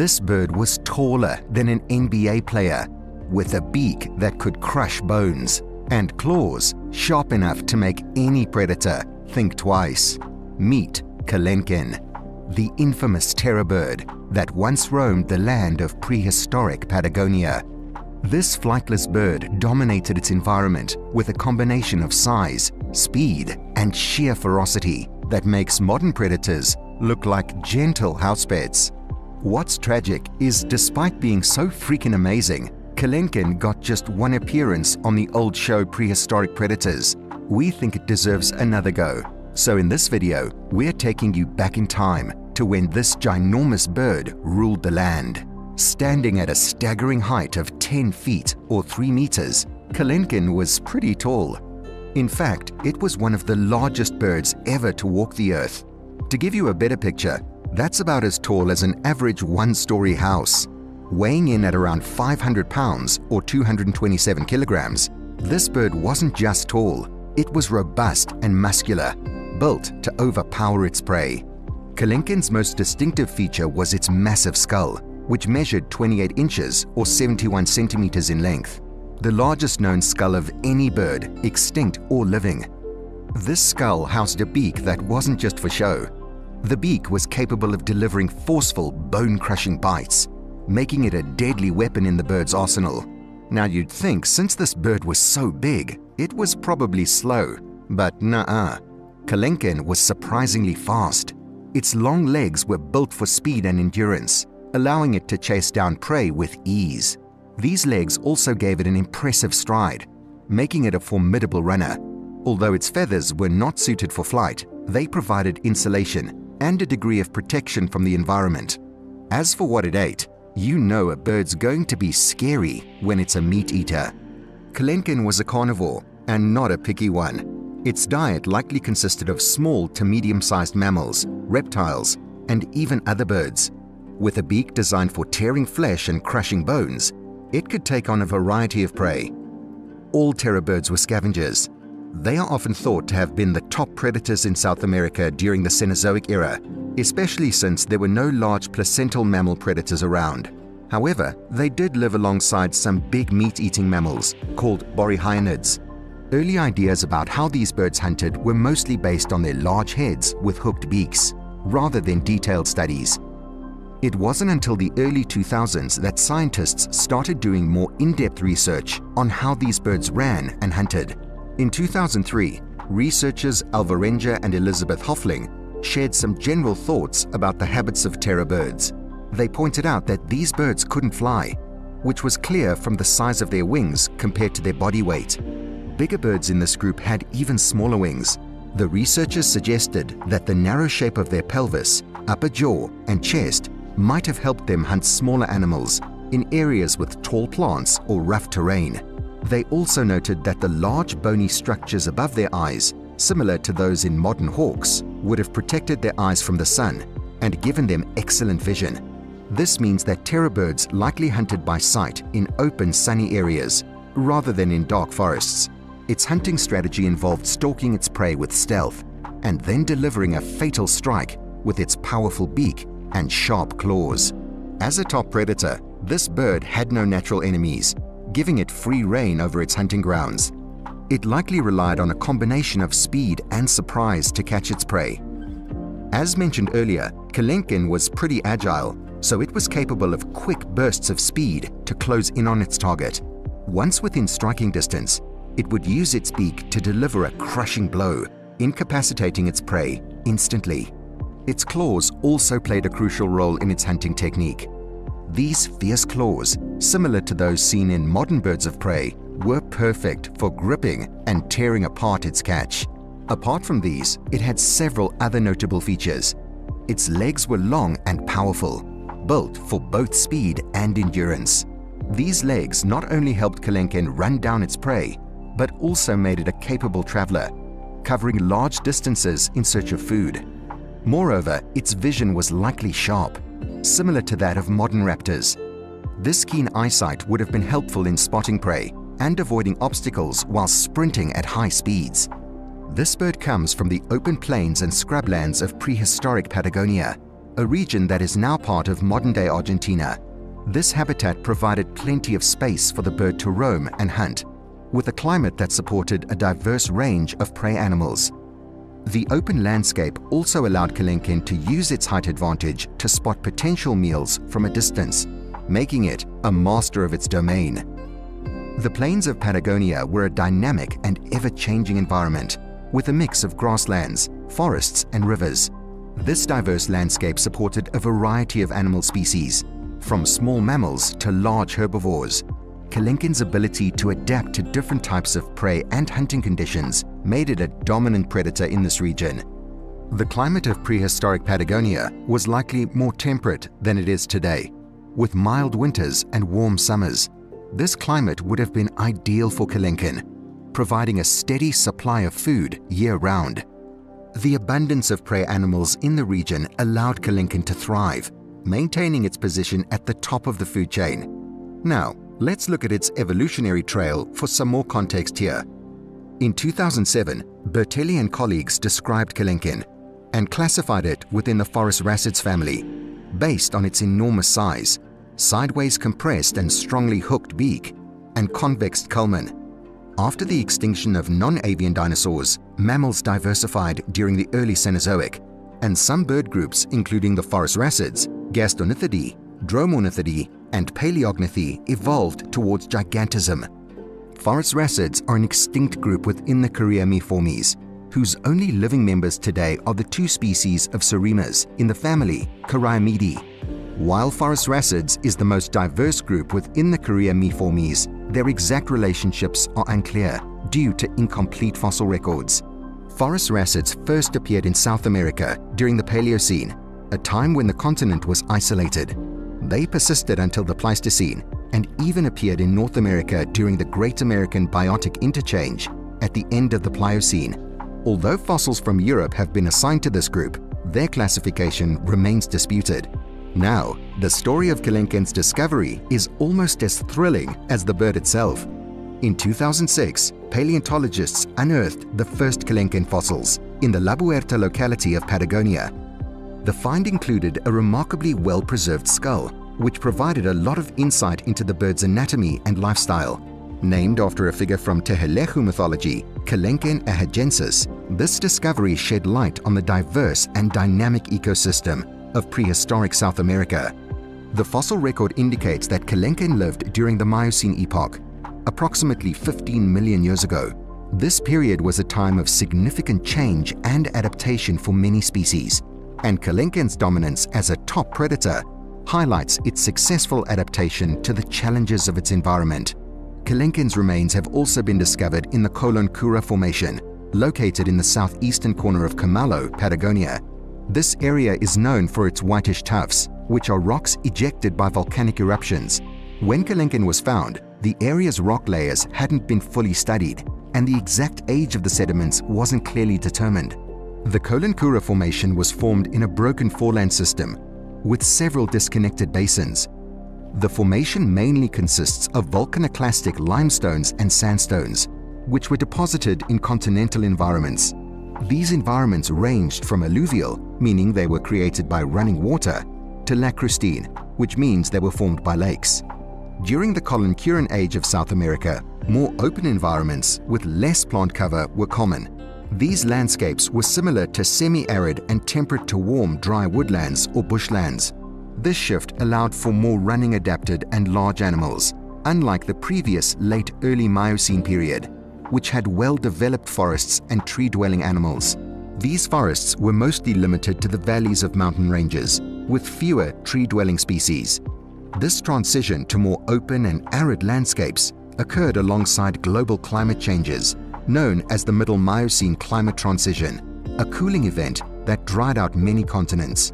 This bird was taller than an NBA player, with a beak that could crush bones and claws sharp enough to make any predator think twice. Meet Kelenken, the infamous terror bird that once roamed the land of prehistoric Patagonia. This flightless bird dominated its environment with a combination of size, speed, and sheer ferocity that makes modern predators look like gentle house pets. What's tragic is despite being so freaking amazing, Kelenken got just one appearance on the old show Prehistoric Predators. We think it deserves another go. So in this video, we're taking you back in time to when this ginormous bird ruled the land. Standing at a staggering height of 10 feet or 3 meters, Kelenken was pretty tall. In fact, it was one of the largest birds ever to walk the earth. To give you a better picture, that's about as tall as an average one-story house. Weighing in at around 500 pounds or 227 kilograms, this bird wasn't just tall, it was robust and muscular, built to overpower its prey. Kelenken's most distinctive feature was its massive skull, which measured 28 inches or 71 centimeters in length, the largest known skull of any bird, extinct or living. This skull housed a beak that wasn't just for show, the beak was capable of delivering forceful, bone-crushing bites, making it a deadly weapon in the bird's arsenal. Now you'd think since this bird was so big, it was probably slow, but nah-uh. Kelenken was surprisingly fast. Its long legs were built for speed and endurance, allowing it to chase down prey with ease. These legs also gave it an impressive stride, making it a formidable runner. Although its feathers were not suited for flight, they provided insulation and a degree of protection from the environment. As for what it ate, you know a bird's going to be scary when it's a meat eater. Kelenken was a carnivore and not a picky one. Its diet likely consisted of small to medium-sized mammals, reptiles, and even other birds. With a beak designed for tearing flesh and crushing bones, it could take on a variety of prey. All terror birds were scavengers, they are often thought to have been the top predators in South America during the Cenozoic era, especially since there were no large placental mammal predators around. However, they did live alongside some big meat-eating mammals called borhyaenids. Early ideas about how these birds hunted were mostly based on their large heads with hooked beaks, rather than detailed studies. It wasn't until the early 2000s that scientists started doing more in-depth research on how these birds ran and hunted. In 2003, researchers Alvarenga and Elizabeth Höfling shared some general thoughts about the habits of terror birds. They pointed out that these birds couldn't fly, which was clear from the size of their wings compared to their body weight. Bigger birds in this group had even smaller wings. The researchers suggested that the narrow shape of their pelvis, upper jaw, and chest might have helped them hunt smaller animals in areas with tall plants or rough terrain. They also noted that the large bony structures above their eyes, similar to those in modern hawks, would have protected their eyes from the sun and given them excellent vision. This means that terror birds likely hunted by sight in open sunny areas rather than in dark forests. Its hunting strategy involved stalking its prey with stealth and then delivering a fatal strike with its powerful beak and sharp claws. As a top predator, this bird had no natural enemies giving it free rein over its hunting grounds. It likely relied on a combination of speed and surprise to catch its prey. As mentioned earlier, Kelenken was pretty agile, so it was capable of quick bursts of speed to close in on its target. Once within striking distance, it would use its beak to deliver a crushing blow, incapacitating its prey instantly. Its claws also played a crucial role in its hunting technique. These fierce claws, similar to those seen in modern birds of prey, were perfect for gripping and tearing apart its catch. Apart from these, it had several other notable features. Its legs were long and powerful, built for both speed and endurance. These legs not only helped Kelenken run down its prey, but also made it a capable traveler, covering large distances in search of food. Moreover, its vision was likely sharp, similar to that of modern raptors. This keen eyesight would have been helpful in spotting prey and avoiding obstacles while sprinting at high speeds. This bird comes from the open plains and scrublands of prehistoric Patagonia, a region that is now part of modern-day Argentina. This habitat provided plenty of space for the bird to roam and hunt, with a climate that supported a diverse range of prey animals. The open landscape also allowed Kelenken to use its height advantage to spot potential meals from a distance, making it a master of its domain. The plains of Patagonia were a dynamic and ever-changing environment, with a mix of grasslands, forests and rivers. This diverse landscape supported a variety of animal species, from small mammals to large herbivores. Kelenken's ability to adapt to different types of prey and hunting conditions made it a dominant predator in this region. The climate of prehistoric Patagonia was likely more temperate than it is today, with mild winters and warm summers. This climate would have been ideal for Kelenken, providing a steady supply of food year-round. The abundance of prey animals in the region allowed Kelenken to thrive, maintaining its position at the top of the food chain. Now, let's look at its evolutionary trail for some more context here. In 2007, Bertelli and colleagues described Kelenken and classified it within the Phorusrhacids family, based on its enormous size, sideways compressed and strongly hooked beak, and convex culmen. After the extinction of non-avian dinosaurs, mammals diversified during the early Cenozoic, and some bird groups, including the Phorusrhacids, Gastornithidae, Dromornithidae, and Palaeognathae, evolved towards gigantism. Phorusrhacids are an extinct group within the Cariamiformes, whose only living members today are the two species of seriemas in the family Cariamidae. While phorusrhacids is the most diverse group within the Cariamiformes, their exact relationships are unclear due to incomplete fossil records. Phorusrhacids first appeared in South America during the Paleocene, a time when the continent was isolated. They persisted until the Pleistocene and even appeared in North America during the Great American Biotic Interchange at the end of the Pliocene. Although fossils from Europe have been assigned to this group, their classification remains disputed. Now, the story of Kelenken's discovery is almost as thrilling as the bird itself. In 2006, paleontologists unearthed the first Kelenken fossils in the La Buerta locality of Patagonia. The find included a remarkably well-preserved skull, which provided a lot of insight into the bird's anatomy and lifestyle. Named after a figure from Tehuelche mythology, Kelenken ahagensis, this discovery shed light on the diverse and dynamic ecosystem of prehistoric South America. The fossil record indicates that Kelenken lived during the Miocene epoch, approximately 15 million years ago. This period was a time of significant change and adaptation for many species, and Kelenken's dominance as a top predator highlights its successful adaptation to the challenges of its environment. Kelenken's remains have also been discovered in the Collón Curá Formation, located in the southeastern corner of Comallo, Patagonia, this area is known for its whitish tuffs, which are rocks ejected by volcanic eruptions. When Kelenken was found, the area's rock layers hadn't been fully studied, and the exact age of the sediments wasn't clearly determined. The Collón Curá Formation was formed in a broken foreland system with several disconnected basins. The formation mainly consists of volcaniclastic limestones and sandstones, which were deposited in continental environments. These environments ranged from alluvial, meaning they were created by running water, to lacustrine, which means they were formed by lakes. During the Colloncuran age of South America, more open environments with less plant cover were common. These landscapes were similar to semi-arid and temperate to warm dry woodlands or bushlands. This shift allowed for more running adapted and large animals, unlike the previous late early Miocene period, which had well-developed forests and tree-dwelling animals. These forests were mostly limited to the valleys of mountain ranges, with fewer tree-dwelling species. This transition to more open and arid landscapes occurred alongside global climate changes, known as the Middle Miocene climate transition, a cooling event that dried out many continents.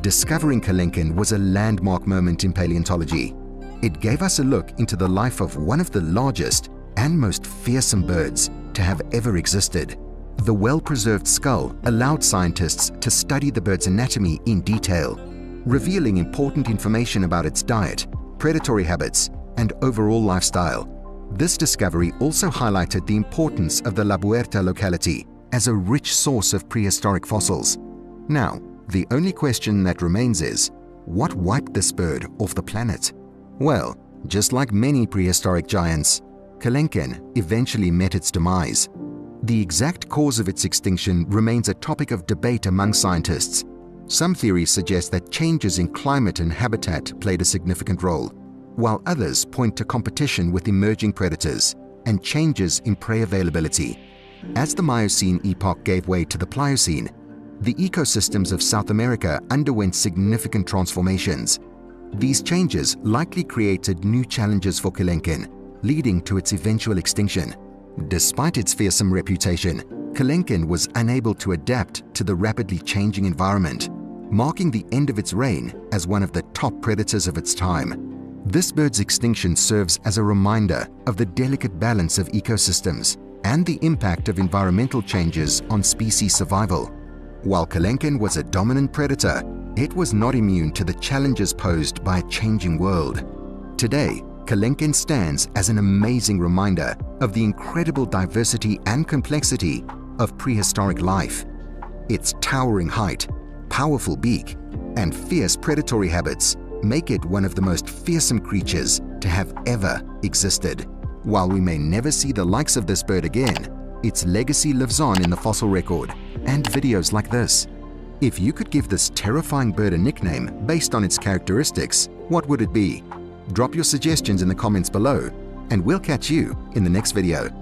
Discovering Kelenken was a landmark moment in paleontology. It gave us a look into the life of one of the largest and most fearsome birds to have ever existed. The well-preserved skull allowed scientists to study the bird's anatomy in detail, revealing important information about its diet, predatory habits, and overall lifestyle. This discovery also highlighted the importance of the La Buerta locality as a rich source of prehistoric fossils. Now, The only question that remains is, what wiped this bird off the planet? Well, just like many prehistoric giants, Kelenken eventually met its demise. The exact cause of its extinction remains a topic of debate among scientists. Some theories suggest that changes in climate and habitat played a significant role, while others point to competition with emerging predators and changes in prey availability. As the Miocene epoch gave way to the Pliocene, the ecosystems of South America underwent significant transformations. These changes likely created new challenges for Kelenken, leading to its eventual extinction. Despite its fearsome reputation, Kelenken was unable to adapt to the rapidly changing environment, marking the end of its reign as one of the top predators of its time. This bird's extinction serves as a reminder of the delicate balance of ecosystems and the impact of environmental changes on species survival. While Kelenken was a dominant predator, it was not immune to the challenges posed by a changing world. Today, Kelenken stands as an amazing reminder of the incredible diversity and complexity of prehistoric life. Its towering height, powerful beak, and fierce predatory habits make it one of the most fearsome creatures to have ever existed. While we may never see the likes of this bird again, its legacy lives on in the fossil record and videos like this. If you could give this terrifying bird a nickname based on its characteristics, what would it be? Drop your suggestions in the comments below, and we'll catch you in the next video.